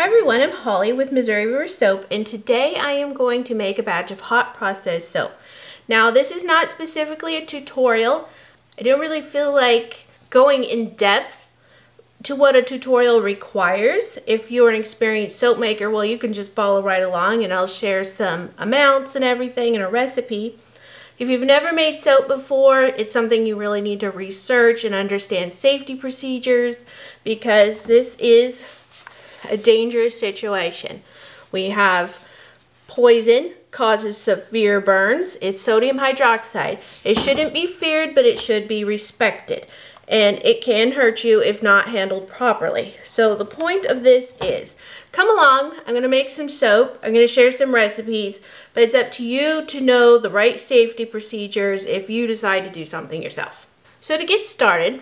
Hi everyone, I'm Holly with Missouri River Soap and today I am going to make a batch of hot processed soap. Now this is not specifically a tutorial. I don't really feel like going in depth to what a tutorial requires. If you're an experienced soap maker, well you can just follow right along and I'll share some amounts and everything and a recipe. If you've never made soap before, it's something you really need to research and understand safety procedures because this is a dangerous situation. We have poison causes severe burns. It's sodium hydroxide. It shouldn't be feared, but it should be respected. And it can hurt you if not handled properly. So the point of this is, come along, I'm going to make some soap, I'm going to share some recipes, but it's up to you to know the right safety procedures if you decide to do something yourself. So to get started,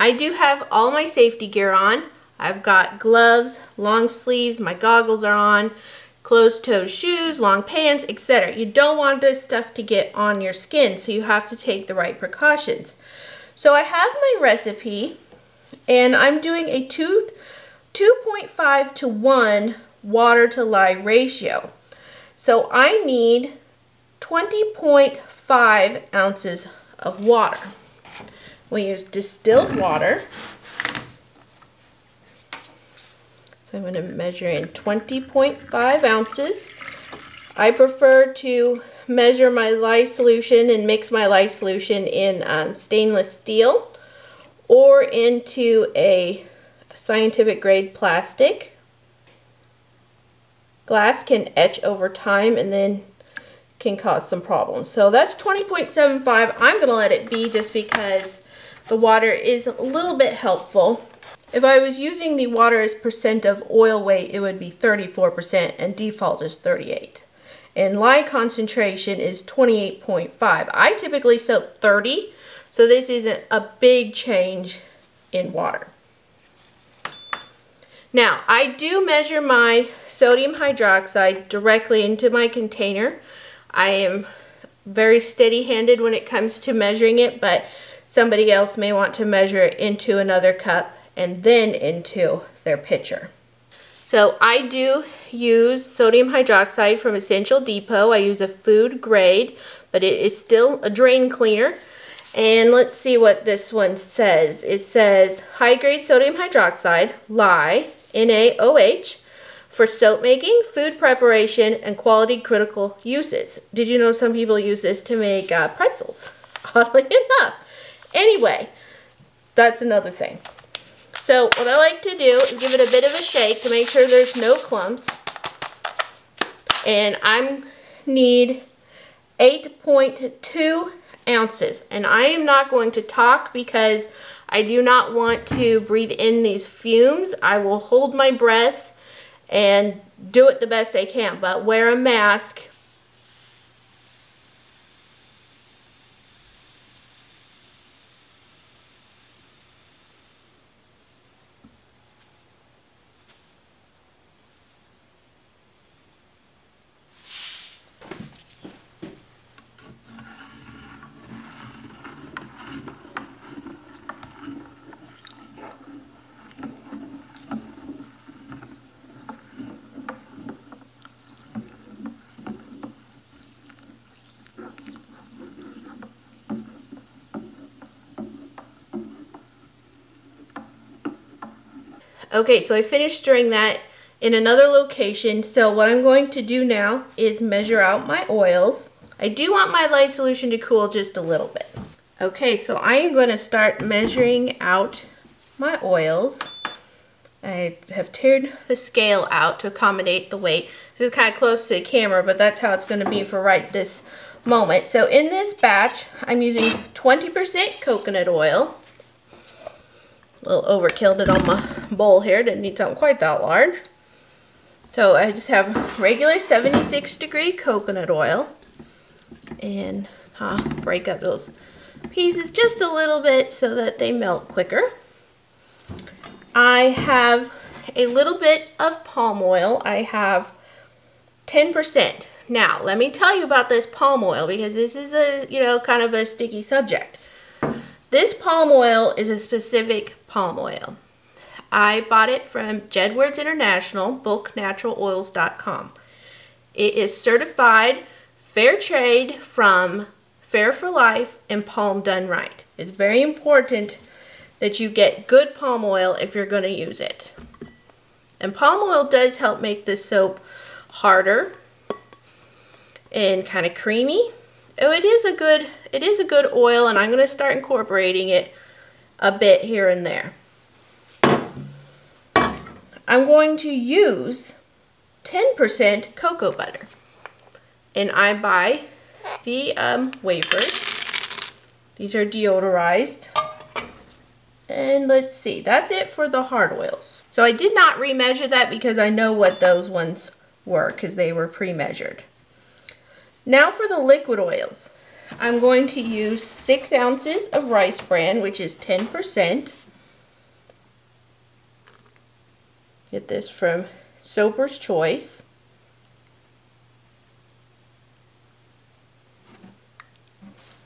I do have all my safety gear on. I've got gloves, long sleeves, my goggles are on, closed-toe shoes, long pants, etc. You don't want this stuff to get on your skin, so you have to take the right precautions. So I have my recipe, and I'm doing a 2, 2.5 to 1 water to lye ratio. So I need 20.5 ounces of water. We use distilled water. So I'm going to measure in 20.5 ounces. I prefer to measure my lye solution and mix my lye solution in um, stainless steel or into a scientific grade plastic. Glass can etch over time and then can cause some problems. So that's 20.75. I'm going to let it be just because the water is a little bit helpful. If I was using the water as percent of oil weight, it would be 34% and default is 38. And lye concentration is 28.5. I typically soak 30, so this isn't a big change in water. Now, I do measure my sodium hydroxide directly into my container. I am very steady-handed when it comes to measuring it, but somebody else may want to measure it into another cup and then into their pitcher. So I do use sodium hydroxide from Essential Depot. I use a food grade, but it is still a drain cleaner. And let's see what this one says. It says high grade sodium hydroxide, lye, NaOH, for soap making, food preparation, and quality critical uses. Did you know some people use this to make uh, pretzels? Oddly enough. Anyway, that's another thing. So what I like to do is give it a bit of a shake to make sure there's no clumps. And I need 8.2 ounces. And I am not going to talk because I do not want to breathe in these fumes. I will hold my breath and do it the best I can, but wear a mask Okay, so I finished stirring that in another location. So what I'm going to do now is measure out my oils. I do want my lye solution to cool just a little bit. Okay, so I am going to start measuring out my oils. I have turned the scale out to accommodate the weight. This is kind of close to the camera, but that's how it's going to be for right this moment. So in this batch, I'm using 20% coconut oil, a little overkilled it on my bowl here. Didn't need something quite that large. So I just have regular 76 degree coconut oil. And uh, break up those pieces just a little bit so that they melt quicker. I have a little bit of palm oil. I have 10%. Now, let me tell you about this palm oil because this is a, you know, kind of a sticky subject. This palm oil is a specific palm oil. I bought it from Jedwards International, bulknaturaloils.com. It is certified fair trade from Fair for Life and Palm Done Right. It's very important that you get good palm oil if you're going to use it. And palm oil does help make the soap harder and kind of creamy. Oh, it is a good it is a good oil and I'm going to start incorporating it a bit here and there. I'm going to use 10% cocoa butter. And I buy the um, wafers. These are deodorized. And let's see, that's it for the hard oils. So I did not remeasure that because I know what those ones were because they were pre-measured. Now for the liquid oils. I'm going to use 6 ounces of rice bran, which is 10%. Get this from Soaper's Choice.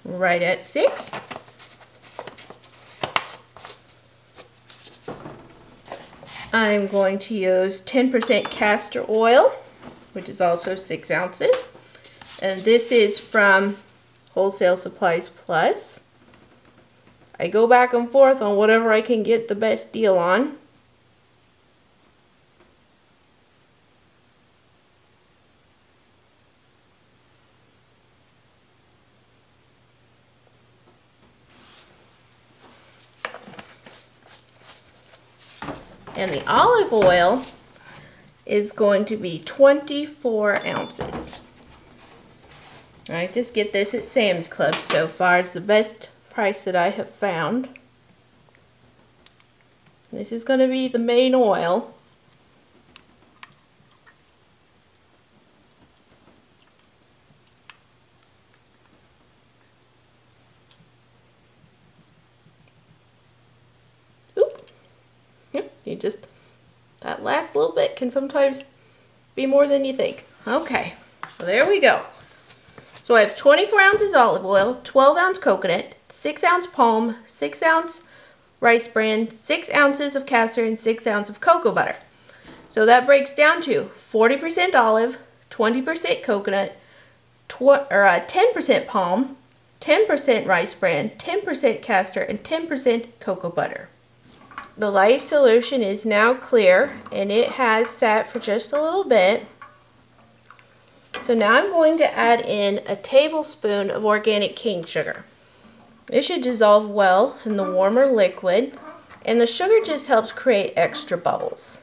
Right at 6. I'm going to use 10% castor oil, which is also 6 ounces. And this is from Wholesale Supplies Plus. I go back and forth on whatever I can get the best deal on. And the olive oil is going to be 24 ounces. I just get this at Sam's Club so far. It's the best price that I have found. This is going to be the main oil. Oop. Yep, you just, that last little bit can sometimes be more than you think. Okay, so there we go. So I have 24 ounces olive oil, 12 ounce coconut, 6 ounce palm, 6 ounce rice bran, 6 ounces of castor, and 6 ounces of cocoa butter. So that breaks down to 40% olive, 20% coconut, or 10% uh, palm, 10% rice bran, 10% castor, and 10% cocoa butter. The lye solution is now clear and it has sat for just a little bit. So now I'm going to add in a tablespoon of organic cane sugar. It should dissolve well in the warmer liquid and the sugar just helps create extra bubbles.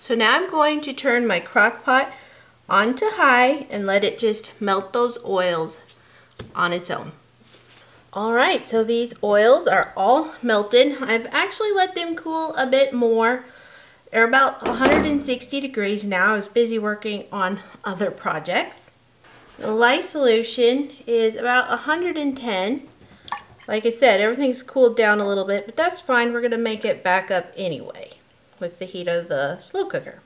So now I'm going to turn my crock pot onto high and let it just melt those oils on its own. All right, so these oils are all melted. I've actually let them cool a bit more. They're about 160 degrees now. I was busy working on other projects. The lye solution is about 110. Like I said, everything's cooled down a little bit, but that's fine. We're gonna make it back up anyway with the heat of the slow cooker.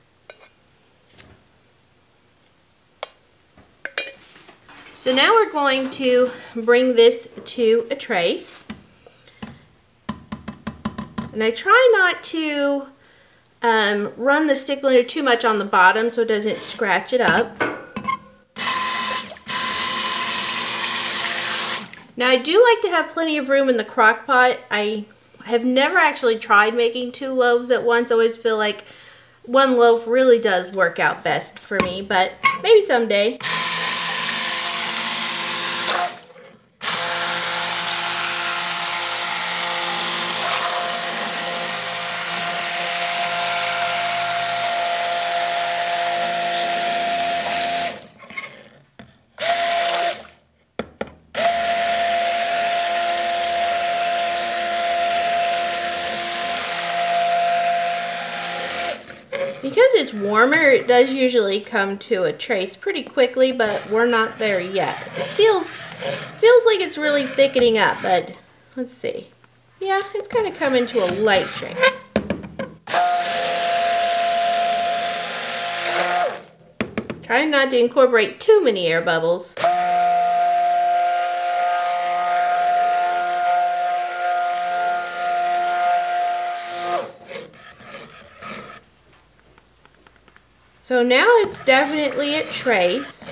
So now we're going to bring this to a trace. And I try not to um, run the stick blender too much on the bottom so it doesn't scratch it up. Now I do like to have plenty of room in the crock pot. I have never actually tried making two loaves at once. I always feel like one loaf really does work out best for me, but maybe someday. Because it's warmer, it does usually come to a trace pretty quickly, but we're not there yet. It feels, feels like it's really thickening up, but let's see. Yeah, it's kind of coming to a light trace. Trying not to incorporate too many air bubbles. So now it's definitely a trace.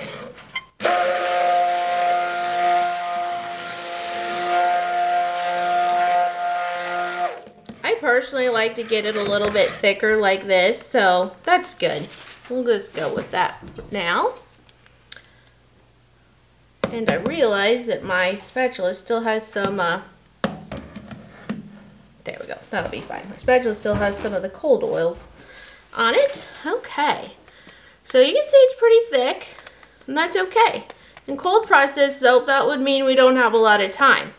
I personally like to get it a little bit thicker like this, so that's good. We'll just go with that now. And I realize that my spatula still has some, uh, there we go, that'll be fine. My spatula still has some of the cold oils on it. Okay. So you can see it's pretty thick, and that's okay. In cold process soap, that would mean we don't have a lot of time.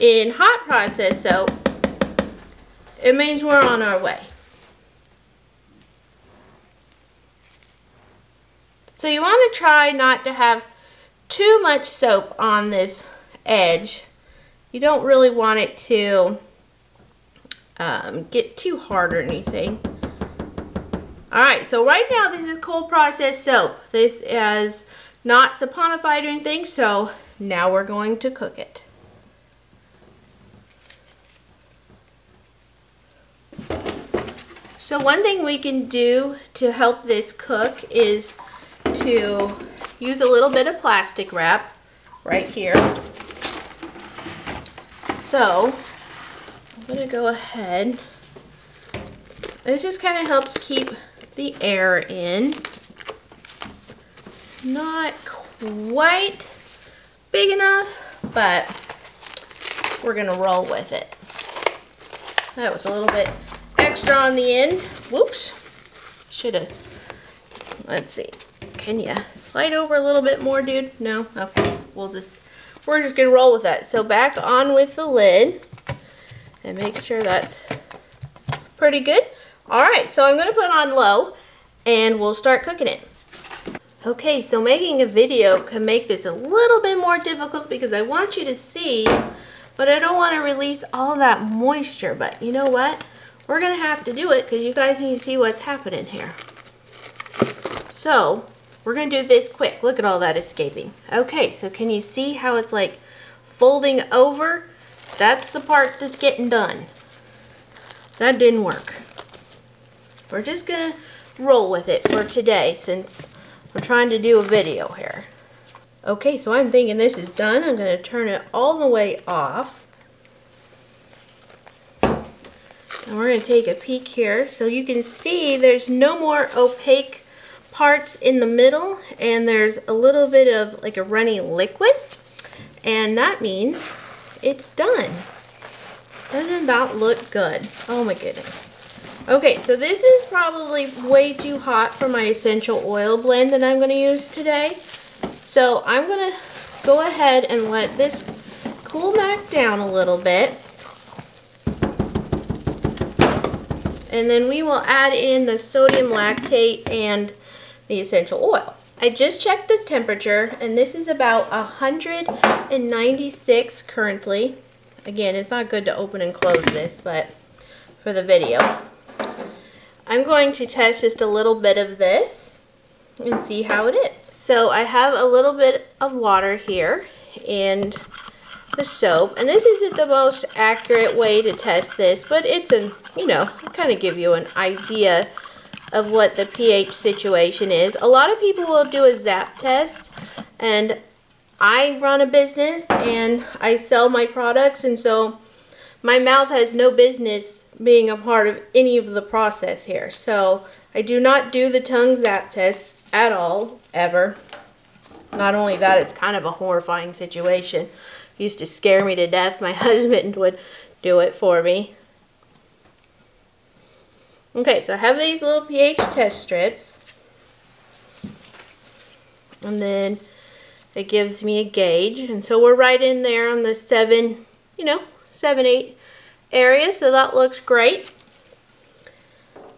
In hot process soap, it means we're on our way. So you want to try not to have too much soap on this edge. You don't really want it to um, get too hard or anything. Alright, so right now this is cold process soap. This is not saponified or anything, so now we're going to cook it. So one thing we can do to help this cook is to use a little bit of plastic wrap right here. So I'm going to go ahead. This just kind of helps keep the air in. Not quite big enough, but we're gonna roll with it. That was a little bit extra on the end. Whoops. Should have, let's see. Can you slide over a little bit more, dude? No? Okay, we'll just, we're just gonna roll with that. So back on with the lid and make sure that's pretty good. All right, so I'm gonna put on low and we'll start cooking it. Okay, so making a video can make this a little bit more difficult because I want you to see, but I don't want to release all that moisture. But you know what? We're to have to do it because you guys need to see what's happening here. So, we're to do this quick. Look at all that escaping. Okay, so can you see how it's like folding over? That's the part that's getting done. That didn't work. We're just going to roll with it for today since we're trying to do a video here. Okay, so I'm thinking this is done. I'm going to turn it all the way off. And we're going to take a peek here. So you can see there's no more opaque parts in the middle and there's a little bit of like a runny liquid. And that means it's done. Doesn't that look good? Oh my goodness. Okay, so this is probably way too hot for my essential oil blend that I'm going to use today. So I'm going to go ahead and let this cool back down a little bit. And then we will add in the sodium lactate and the essential oil. I just checked the temperature and this is about 196 currently. Again, it's not good to open and close this, but for the video. I'm going to test just a little bit of this and see how it is. So I have a little bit of water here and the soap. And this isn't the most accurate way to test this, but it's a, you know, kind of give you an idea of what the pH situation is. A lot of people will do a zap test and I run a business and I sell my products and so my mouth has no business being a part of any of the process here. So I do not do the tongue zap test at all, ever. Not only that, it's kind of a horrifying situation. It used to scare me to death. My husband would do it for me. Okay, so I have these little pH test strips. And then it gives me a gauge. And so we're right in there on the 7, you know, 7, 8 area, so that looks great.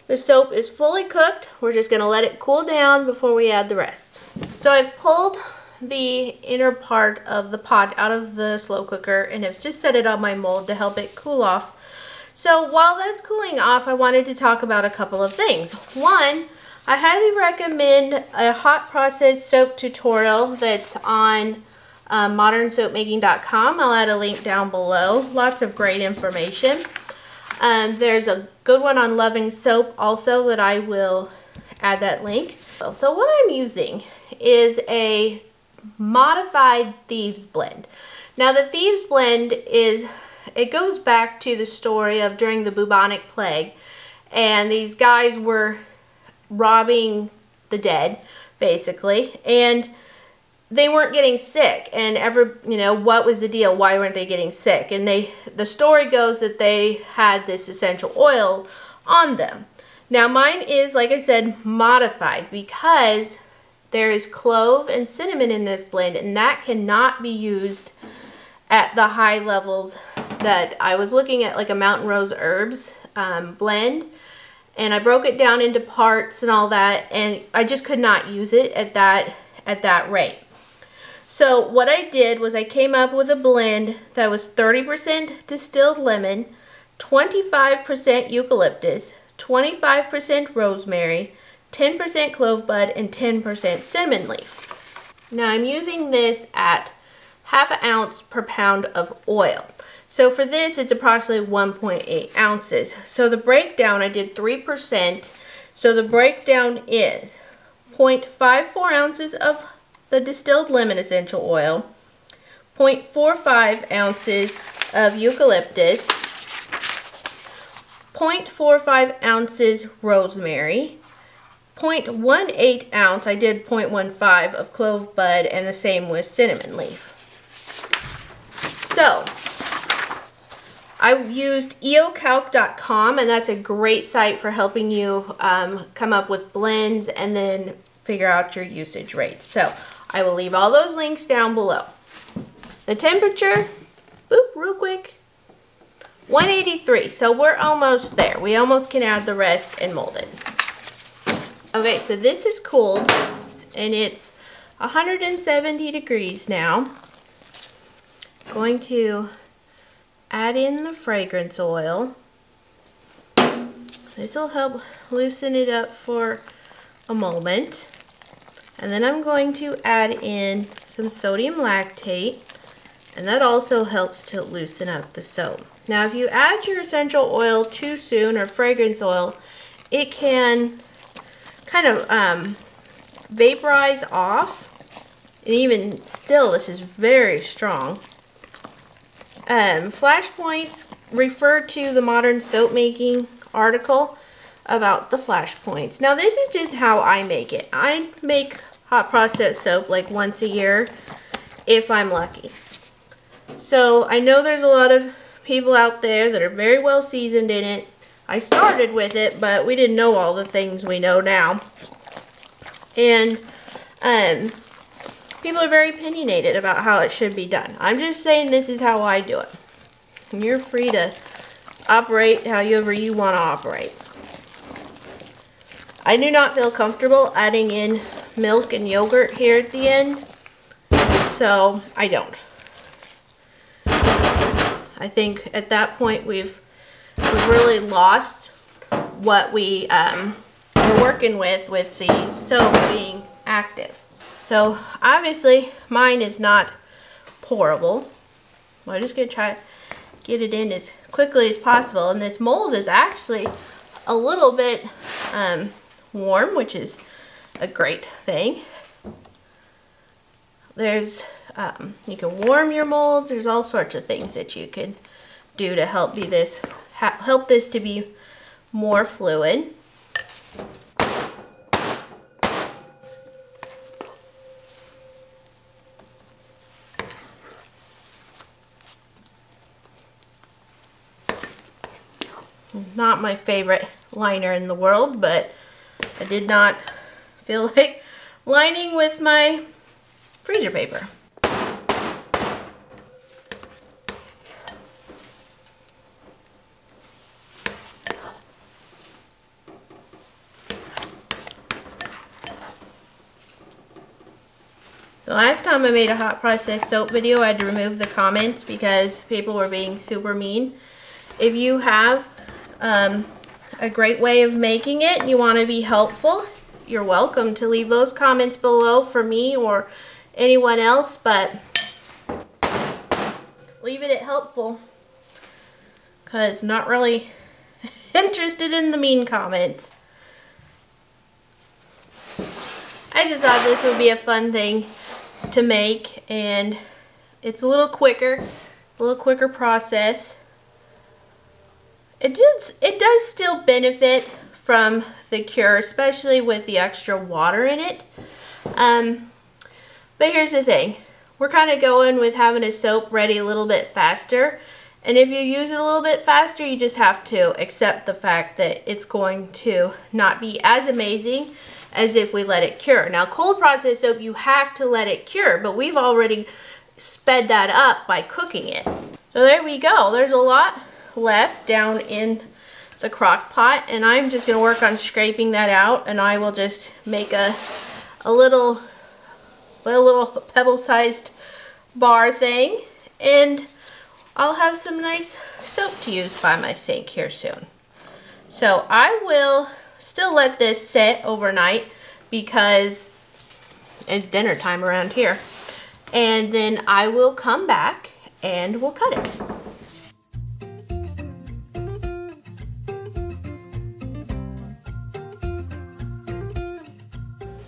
The soap is fully cooked. We're just going to let it cool down before we add the rest. So I've pulled the inner part of the pot out of the slow cooker and I've just set it on my mold to help it cool off. So while that's cooling off, I wanted to talk about a couple of things. One, I highly recommend a hot process soap tutorial that's on uh, modernsoapmaking.com. I'll add a link down below. Lots of great information. Um, there's a good one on Lovin Soap also that I will add that link. So what I'm using is a modified Thieves Blend. Now the Thieves Blend is, it goes back to the story of during the bubonic plague and these guys were robbing the dead, basically, and they weren't getting sick. And ever, you know, what was the deal? Why weren't they getting sick? And they, the story goes that they had this essential oil on them. Now mine is, like I said, modified because there is clove and cinnamon in this blend and that cannot be used at the high levels that I was looking at like a Mountain Rose Herbs um, blend and I broke it down into parts and all that and I just could not use it at that at that rate. So what I did was I came up with a blend that was 30% distilled lemon, 25% eucalyptus, 25% rosemary, 10% clove bud, and 10% cinnamon leaf. Now I'm using this at half an ounce per pound of oil. So for this, it's approximately 1.8 ounces. So the breakdown, I did 3%. So the breakdown is 0.54 ounces of the distilled lemon essential oil, 0.45 ounces of eucalyptus, 0.45 ounces rosemary, 0.18 ounce, I did 0.15 of clove bud, and the same with cinnamon leaf. So, I used eocalc.com and that's a great site for helping you um, come up with blends and then figure out your usage rates. So I will leave all those links down below. The temperature, boop, real quick, 183. So we're almost there. We almost can add the rest and mold it. Okay, so this is cooled and it's 170 degrees now. Going to add in the fragrance oil. This will help loosen it up for a moment. And then I'm going to add in some sodium lactate and that also helps to loosen up the soap. Now if you add your essential oil too soon or fragrance oil, it can kind of um, vaporize off and even still this is very strong. Um, flashpoints refer to the modern soap making article about the flashpoints. Now this is just how I make it. I make hot process soap like once a year if I'm lucky. So I know there's a lot of people out there that are very well seasoned in it. I started with it, but we didn't know all the things we know now. And um, People are very opinionated about how it should be done. I'm just saying this is how I do it. And you're free to operate however you want to operate. I do not feel comfortable adding in milk and yogurt here at the end, so I don't. I think at that point we've, we've really lost what we um, were working with with the soap being active. So obviously mine is not pourable. I'm just going to try get it in as quickly as possible. And this mold is actually a little bit um, warm, which is a great thing. There's, um, you can warm your molds. There's all sorts of things that you can do to help be this, help this to be more fluid. not my favorite liner in the world, but I did not feel like lining with my freezer paper. The last time I made a hot process soap video, I had to remove the comments because people were being super mean. If you have um, a great way of making it. You want to be helpful. you're welcome to leave those comments below for me or anyone else, but leave it at helpful because not really interested in the mean comments. I just thought this would be a fun thing to make and it's a little quicker, a little quicker process. It does, it does still benefit from the cure, especially with the extra water in it. Um, but here's the thing. We're kind of going with having a soap ready a little bit faster. And if you use it a little bit faster, you just have to accept the fact that it's going to not be as amazing as if we let it cure. Now, cold process soap, you have to let it cure, but we've already sped that up by cooking it. So there we go. There's a lot left down in the crock pot, and I'm just going to work on scraping that out, and I will just make a, a little, a little pebble-sized bar thing, and I'll have some nice soap to use by my sink here soon. So I will still let this sit overnight because it's dinner time around here. And then I will come back and we'll cut it.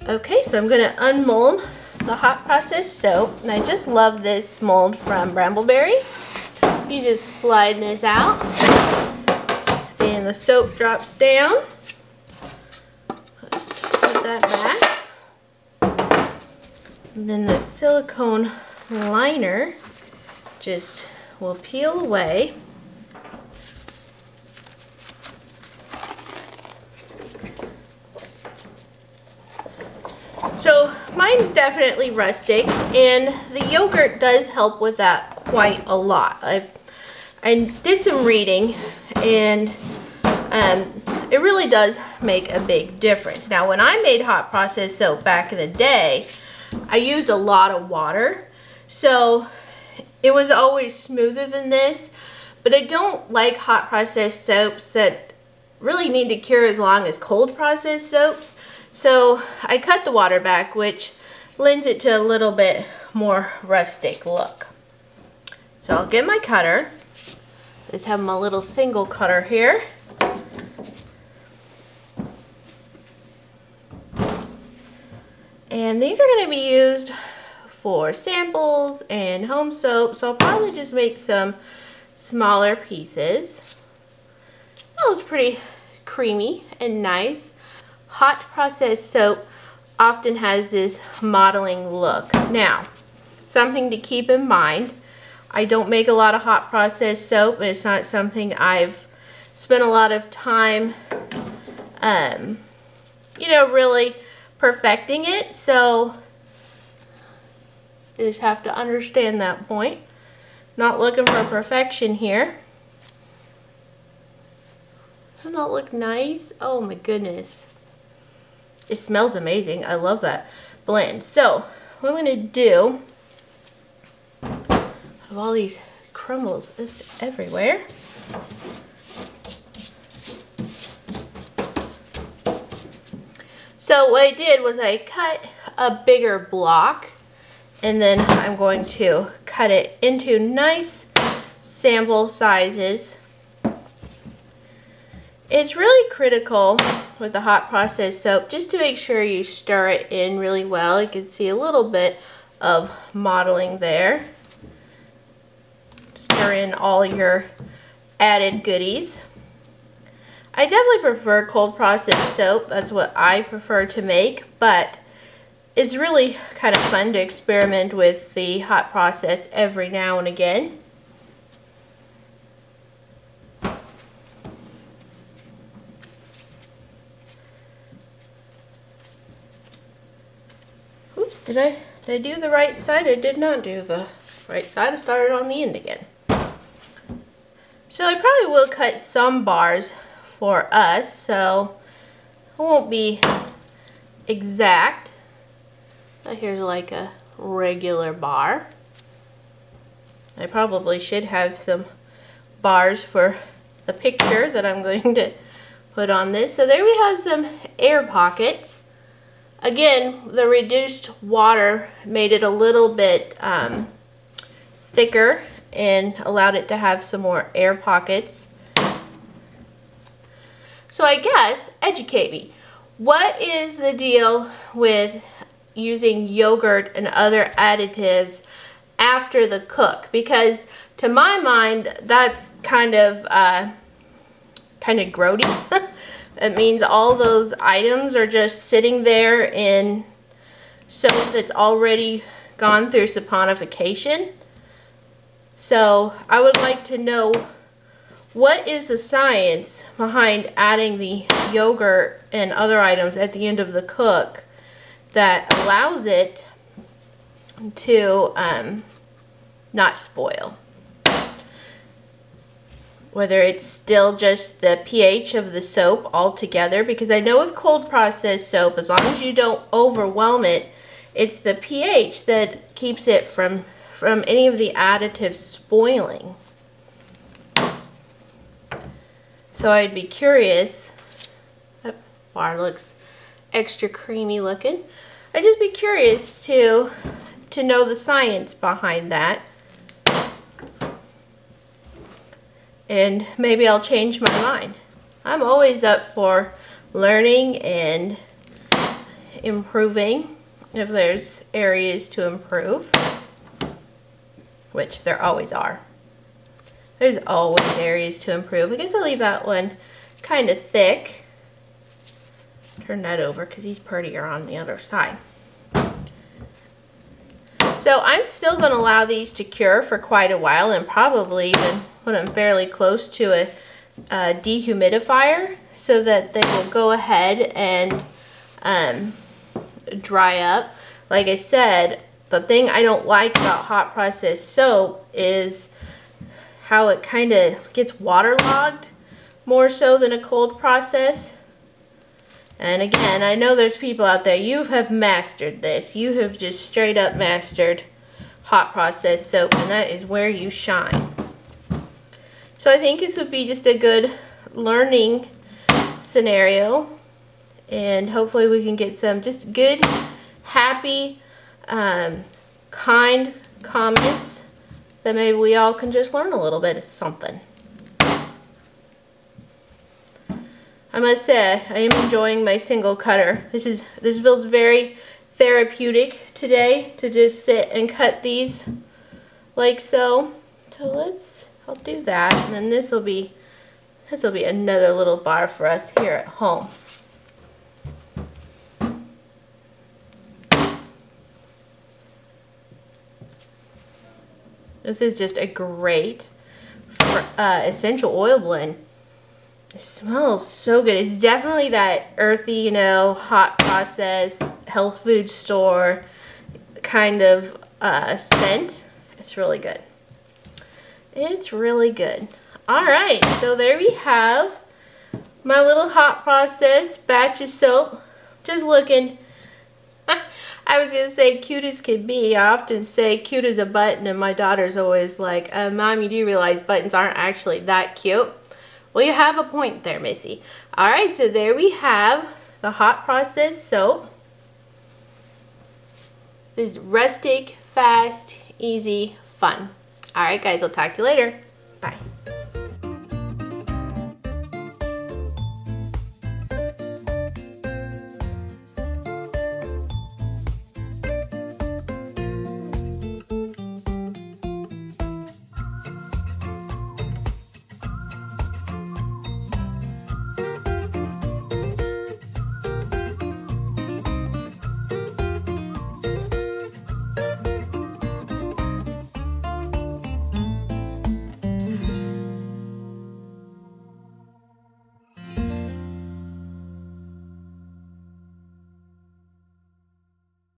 Okay, so I'm gonna unmold the hot process soap. And I just love this mold from Brambleberry. You just slide this out and the soap drops down. Let's put that back. And then the silicone liner just will peel away. So mine's definitely rustic and the yogurt does help with that quite a lot. I've I did some reading and um, it really does make a big difference. Now when I made hot process soap back in the day, I used a lot of water. So it was always smoother than this. But I don't like hot process soaps that really need to cure as long as cold process soaps. So I cut the water back, which lends it to a little bit more rustic look. So I'll get my cutter. Just have my little single cutter here. And these are going to be used for samples and home soap. So I'll probably just make some smaller pieces. Oh, it's pretty creamy and nice. Hot processed soap often has this mottling look. Now, something to keep in mind I don't make a lot of hot processed soap. It's not something I've spent a lot of time, um, you know, really perfecting it. So just have to understand that point. Not looking for perfection here. Doesn't that look nice? Oh my goodness. It smells amazing. I love that blend. So what I'm going to do of all these crumbles just everywhere. So what I did was I cut a bigger block and then I'm going to cut it into nice sample sizes. It's really critical with the hot process soap just to make sure you stir it in really well. You can see a little bit of mottling there stir in all your added goodies. I definitely prefer cold processed soap. That's what I prefer to make, but it's really kind of fun to experiment with the hot process every now and again. Did I, did I do the right side? I did not do the right side. I started on the end again. So I probably will cut some bars for us, so it won't be exact. But here's like a regular bar. I probably should have some bars for the picture that I'm going to put on this. So there we have some air pockets. Again, the reduced water made it a little bit um, thicker and allowed it to have some more air pockets. So I guess, educate me. What is the deal with using yogurt and other additives after the cook? Because to my mind, that's kind of uh, kind of grody. it means all those items are just sitting there in soap that's already gone through saponification. So I would like to know what is the science behind adding the yogurt and other items at the end of the cook that allows it to um, not spoil? Whether it's still just the pH of the soap altogether, because I know with cold processed soap, as long as you don't overwhelm it, it's the pH that keeps it from from any of the additives spoiling. So I'd be curious. That bar looks extra creamy looking. I'd just be curious to to know the science behind that. And maybe I'll change my mind. I'm always up for learning and improving if there's areas to improve which there always are. There's always areas to improve. I guess I'll leave that one kind of thick. Turn that over because he's prettier on the other side. So I'm still going to allow these to cure for quite a while and probably even put them fairly close to a, a dehumidifier so that they will go ahead and um, dry up. Like I said, the thing I don't like about hot processed soap is how it kind of gets waterlogged more so than a cold process. And again, I know there's people out there, you have mastered this. You have just straight up mastered hot processed soap and that is where you shine. So I think this would be just a good learning scenario and hopefully we can get some just good, happy, um, kind comments that maybe we all can just learn a little bit of something. I must say, I am enjoying my single cutter. This is this feels very therapeutic today to just sit and cut these like so. So let's, I'll do that. And then this will be, this will be another little bar for us here at home. This is just a great uh, essential oil blend. It smells so good. It's definitely that earthy, you know, hot process, health food store kind of uh, scent. It's really good. It's really good. All right, so there we have my little hot process batch of soap. Just looking I was going to say cute as can be. I often say cute as a button and my daughter's always like, uh, Mom, you do realize buttons aren't actually that cute? Well, you have a point there, Missy. All right, so there we have the hot process soap. It's rustic, fast, easy, fun. All right, guys, I'll talk to you later. Bye.